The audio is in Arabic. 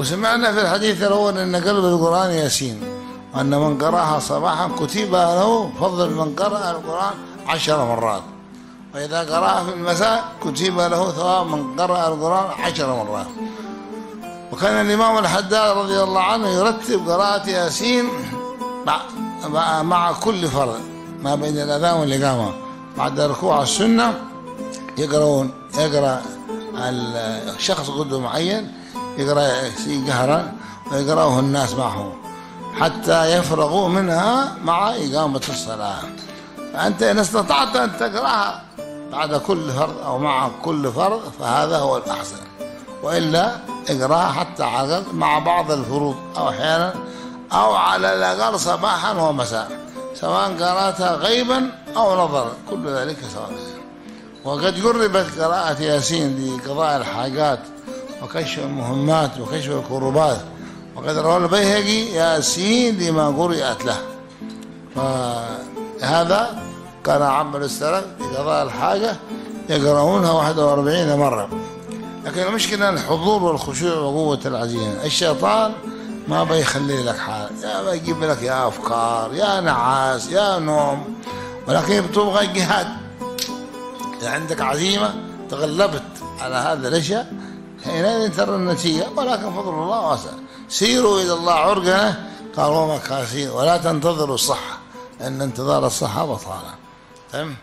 وسمعنا في الحديث الأول أن قلب القرآن ياسين وأن من قرأها صباحا كتب له فضل من قرأ القرآن عشر مرات. وإذا قرأها في المساء كتب له ثواب من قرأ القرآن عشر مرات. وكان الإمام الحداد رضي الله عنه يرتب قراءة ياسين مع, مع, كل فرض ما بين الأذان والإقامة. بعد ركوع السنة يقرؤون يقرأ الشخص قدو معين يقرأ جهرا ويقرأه الناس معه حتى يفرغوا منها مع إقامة الصلاة. فأنت إن استطعت أن تقرأها بعد كل فرض أو مع كل فرض فهذا هو الأحسن. وإلا اقرأها حتى على مع بعض الفروض أو أحيانا أو على الأقل صباحا ومساء. سواء قرأتها غيبا أو نظرا كل ذلك سواء. وقد قربت قراءة ياسين لقضاء الحاجات وكشف المهمات وكشف الكربات وقد روى البيهقي ياسين لما قرئت له. فهذا كان عمل السلف لقضاء الحاجة يقرؤونها 41 مرة. لكن المشكلة الحضور والخشوع وقوة العزيمة. الشيطان ما بيخلي لك حال يا بيجيب لك يا أفكار يا نعاس يا نوم. ولكن بتبغى جهاد. إذا عندك عزيمة تغلبت على هذا الأشياء حينئذ ترى النتيجة ولكن فضل الله واسع. سيروا إلى الله عرقنا. قالوا مكاسين ولا تنتظروا الصحة لأن انتظار الصحة بطالة. فهمت